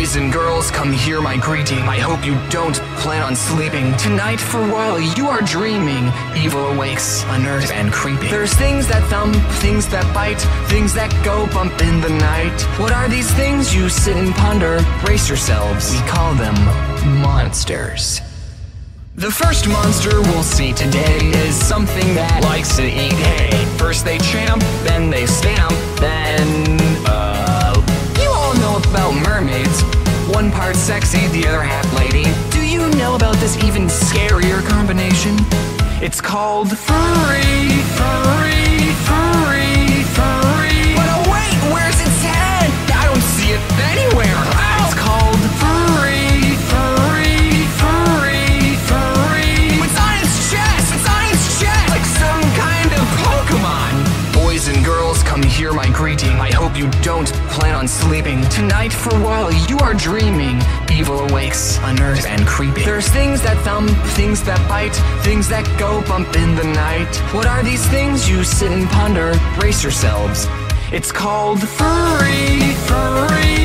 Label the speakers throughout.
Speaker 1: Boys and girls, come hear my greeting. I hope you don't plan on sleeping. Tonight, for while you are dreaming, evil awakes, unearthed and creeping. There's things that thump, things that bite, things that go bump in the night. What are these things you sit and ponder? Brace yourselves, we call them monsters. The first monster we'll see today is something that likes to eat hay. First they champ, One part sexy, the other half lady. Do you know about this even scarier combination? It's called furry, my greeting. I hope you don't plan on sleeping. Tonight, for while you are dreaming, evil awakes, unearthed and creeping. There's things that thump, things that bite, things that go bump in the night. What are these things you sit and ponder? Brace yourselves. It's called furry, furry,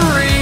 Speaker 1: free.